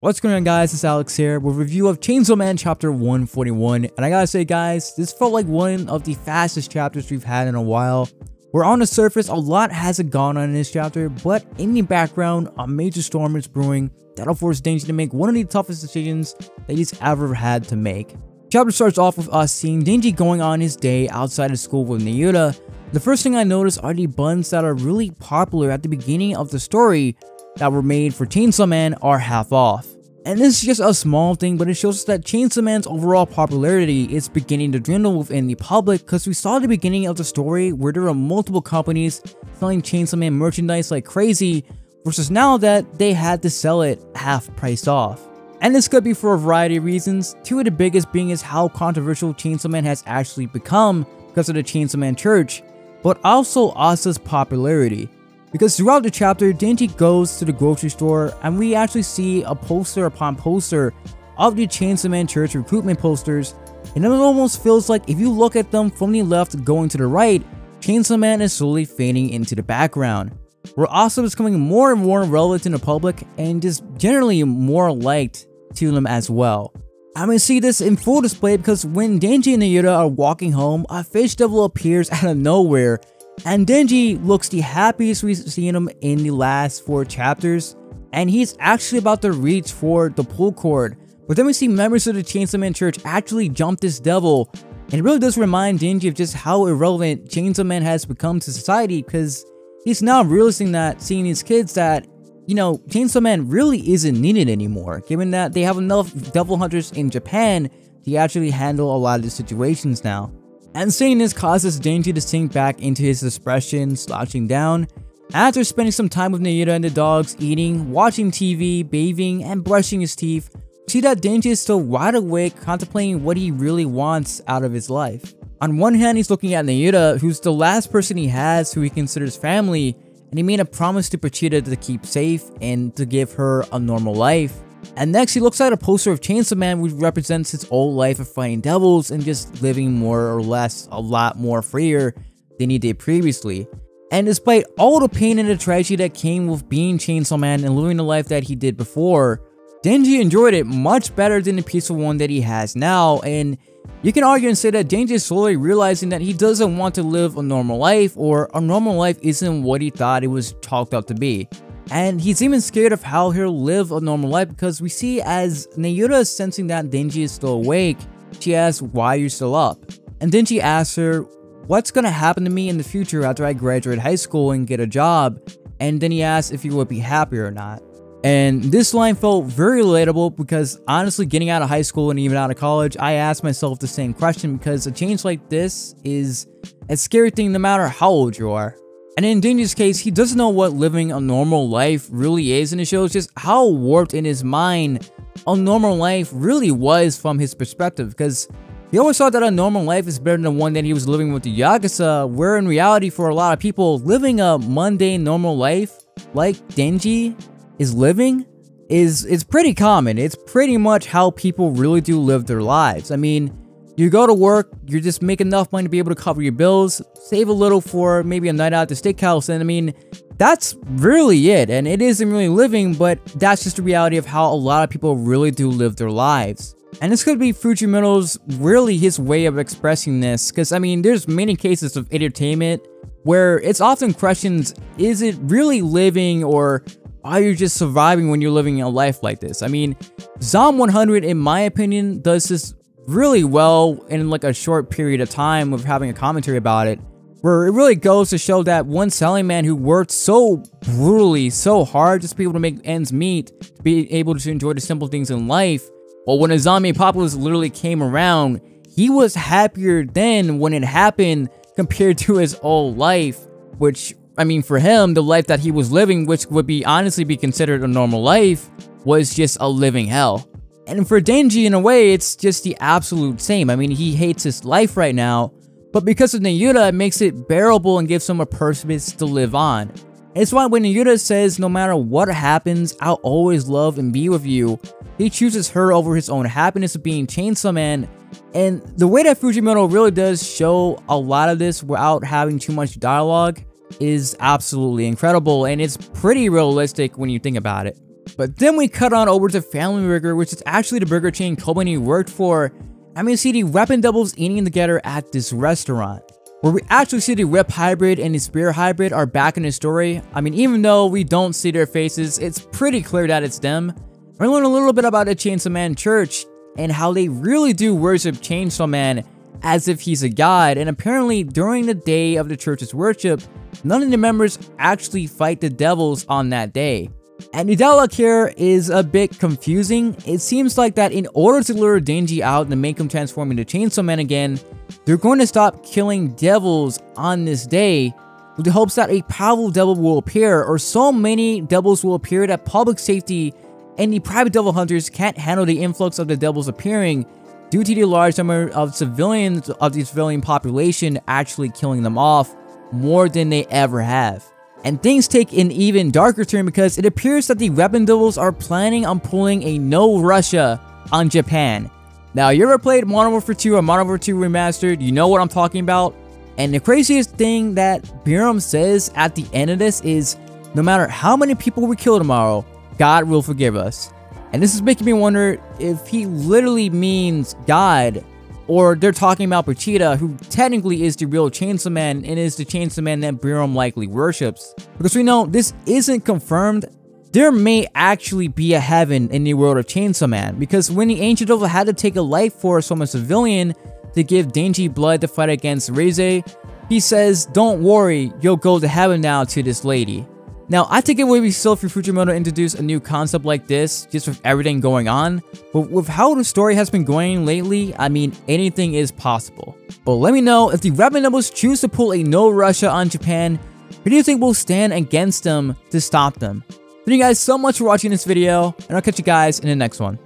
What's going on guys, it's Alex here with a review of Chainsaw Man chapter 141 and I gotta say guys, this felt like one of the fastest chapters we've had in a while. Where on the surface, a lot hasn't gone on in this chapter, but in the background, a major storm is brewing that'll force Denji to make one of the toughest decisions that he's ever had to make. Chapter starts off with us seeing Denji going on his day outside of school with Nayuta. The first thing I notice are the buns that are really popular at the beginning of the story that were made for Chainsaw Man are half off. And this is just a small thing, but it shows us that Chainsaw Man's overall popularity is beginning to dwindle within the public because we saw the beginning of the story where there were multiple companies selling Chainsaw Man merchandise like crazy versus now that they had to sell it half priced off. And this could be for a variety of reasons, two of the biggest being is how controversial Chainsaw Man has actually become because of the Chainsaw Man Church, but also Asa's popularity. Because throughout the chapter, Denji goes to the grocery store and we actually see a poster upon poster of the Chainsaw Man Church recruitment posters and it almost feels like if you look at them from the left going to the right, Chainsaw Man is slowly fading into the background. Where Asa is becoming more and more relevant in the public and just generally more liked to them as well. I mean, see this in full display because when Denji and Nayuta are walking home, a fish devil appears out of nowhere and Denji looks the happiest we've seen him in the last four chapters, and he's actually about to reach for the pull cord. But then we see members of the Chainsaw Man Church actually jump this devil, and it really does remind Denji of just how irrelevant Chainsaw Man has become to society because he's now realizing that seeing these kids that, you know, Chainsaw Man really isn't needed anymore, given that they have enough devil hunters in Japan to actually handle a lot of the situations now. And seeing this causes Denji to sink back into his depression, slouching down. After spending some time with Nayuta and the dogs, eating, watching TV, bathing, and brushing his teeth, see that Denji is still wide awake, contemplating what he really wants out of his life. On one hand, he's looking at Nayuta, who's the last person he has who he considers family, and he made a promise to Pochita to keep safe and to give her a normal life. And next, he looks at a poster of Chainsaw Man, which represents his old life of fighting devils and just living more or less a lot more freer than he did previously. And despite all the pain and the tragedy that came with being Chainsaw Man and living the life that he did before, Denji enjoyed it much better than the peaceful one that he has now, and you can argue and say that Denji is slowly realizing that he doesn't want to live a normal life, or a normal life isn't what he thought it was chalked up to be. And he's even scared of how he'll live a normal life because we see as Nayuta is sensing that Denji is still awake, she asks why you're still up. And Denji asks her, what's gonna happen to me in the future after I graduate high school and get a job? And then he asks if he would be happy or not. And this line felt very relatable because honestly, getting out of high school and even out of college, I asked myself the same question because a change like this is a scary thing no matter how old you are. And in Denji's case, he doesn't know what living a normal life really is, and it shows just how warped in his mind a normal life really was from his perspective, because he always thought that a normal life is better than the one that he was living with the Yakuza, where in reality for a lot of people, living a mundane normal life, like Denji is living, is, is pretty common. It's pretty much how people really do live their lives. I mean, you go to work, you just make enough money to be able to cover your bills, save a little for maybe a night out at the steakhouse, and I mean, that's really it. And it isn't really living, but that's just the reality of how a lot of people really do live their lives. And this could be Fujimoto's really his way of expressing this, because I mean, there's many cases of entertainment where it's often questions, is it really living or are you just surviving when you're living a life like this? I mean, Zom 100, in my opinion, does this really well in like a short period of time of having a commentary about it where it really goes to show that one selling man who worked so brutally, so hard just to be able to make ends meet, to be able to enjoy the simple things in life. Well, when a zombie apocalypse literally came around, he was happier then when it happened compared to his old life, which, I mean, for him, the life that he was living, which would be honestly be considered a normal life, was just a living hell. And for Denji, in a way, it's just the absolute same. I mean, he hates his life right now, but because of Nayuta, it makes it bearable and gives him a purpose to live on. It's why when Nayuta says, no matter what happens, I'll always love and be with you, he chooses her over his own happiness of being Chainsaw Man. And the way that Fujimoto really does show a lot of this without having too much dialogue is absolutely incredible, and it's pretty realistic when you think about it. But then we cut on over to Family Burger, which is actually the burger chain Kobeni worked for. And we see the weapon devils eating together at this restaurant. Where we actually see the Whip Hybrid and the Spear Hybrid are back in the story. I mean, even though we don't see their faces, it's pretty clear that it's them. We learn a little bit about the Chainsaw Man Church and how they really do worship Chainsaw Man as if he's a god, and apparently during the day of the church's worship, none of the members actually fight the devils on that day. And dialogue here is a bit confusing. It seems like that in order to lure Denji out and make him transform into Chainsaw Man again, they're going to stop killing devils on this day with the hopes that a powerful devil will appear or so many devils will appear that public safety and the private devil hunters can't handle the influx of the devils appearing due to the large number of civilians of the civilian population actually killing them off more than they ever have. And things take an even darker turn because it appears that the weapon devils are planning on pulling a No Russian on Japan. Now, you ever played Modern Warfare 2 or Modern Warfare 2 Remastered, you know what I'm talking about. And the craziest thing that Barem says at the end of this is, no matter how many people we kill tomorrow, God will forgive us. And this is making me wonder if he literally means God, or they're talking about Pochita, who technically is the real Chainsaw Man and is the Chainsaw Man that Barem likely worships. Because we know this isn't confirmed, there may actually be a heaven in the world of Chainsaw Man, because when the Angel Devil had to take a life force from a civilian to give Denji blood to fight against Reze, he says, don't worry, you'll go to heaven now to this lady. Now, I think it would be silly for Fujimoto to introduce a new concept like this, just with everything going on, but with how the story has been going lately, I mean, anything is possible. But let me know if the Rebel Nobles choose to pull a No Russian on Japan, who do you think will stand against them to stop them? Thank you guys so much for watching this video, and I'll catch you guys in the next one.